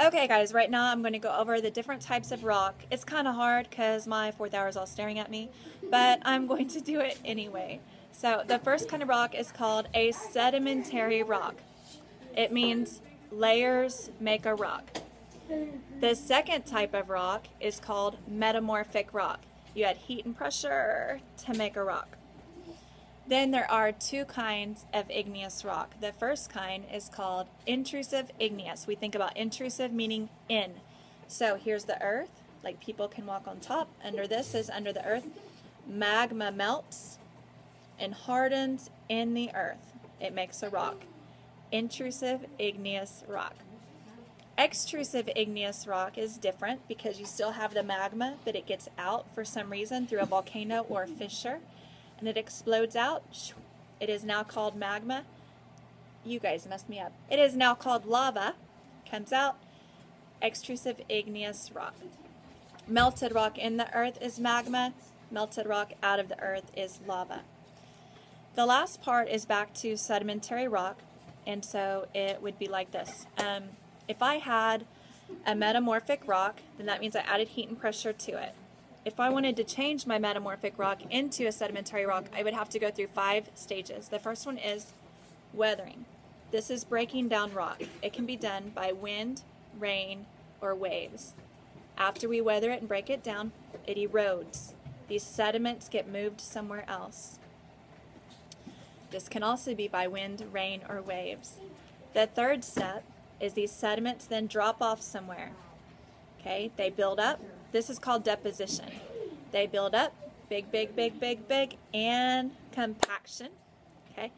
Okay guys, right now I'm going to go over the different types of rock. It's kind of hard because my fourth hour is all staring at me, but I'm going to do it anyway. So the first kind of rock is called a sedimentary rock. It means layers make a rock. The second type of rock is called metamorphic rock. You add heat and pressure to make a rock. Then there are two kinds of igneous rock. The first kind is called intrusive igneous. We think about intrusive meaning in. So here's the earth, like people can walk on top. Under this is under the earth. Magma melts and hardens in the earth. It makes a rock. Intrusive igneous rock. Extrusive igneous rock is different because you still have the magma, but it gets out for some reason through a volcano or fissure and it explodes out. It is now called magma. You guys messed me up. It is now called lava. Comes out. Extrusive igneous rock. Melted rock in the earth is magma. Melted rock out of the earth is lava. The last part is back to sedimentary rock, and so it would be like this. Um, if I had a metamorphic rock, then that means I added heat and pressure to it if I wanted to change my metamorphic rock into a sedimentary rock, I would have to go through five stages. The first one is weathering. This is breaking down rock. It can be done by wind, rain, or waves. After we weather it and break it down, it erodes. These sediments get moved somewhere else. This can also be by wind, rain, or waves. The third step is these sediments then drop off somewhere. Okay, they build up, this is called deposition. They build up, big, big, big, big, big, and compaction. Okay.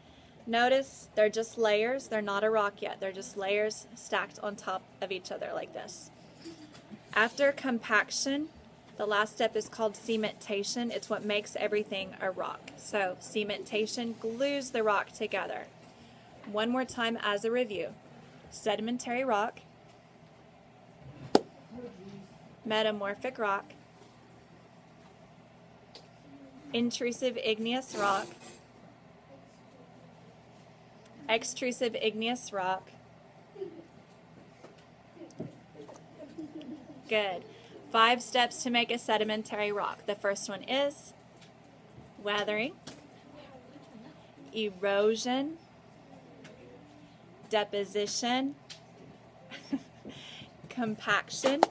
Notice they're just layers. They're not a rock yet. They're just layers stacked on top of each other like this. After compaction, the last step is called cementation. It's what makes everything a rock. So cementation glues the rock together. One more time as a review. Sedimentary rock metamorphic rock, intrusive igneous rock, extrusive igneous rock. Good. Five steps to make a sedimentary rock. The first one is weathering, erosion, deposition, compaction,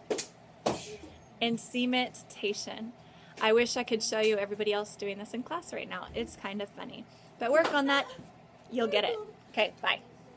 and cementation. I wish I could show you everybody else doing this in class right now. It's kind of funny. But work on that, you'll get it. Okay, bye.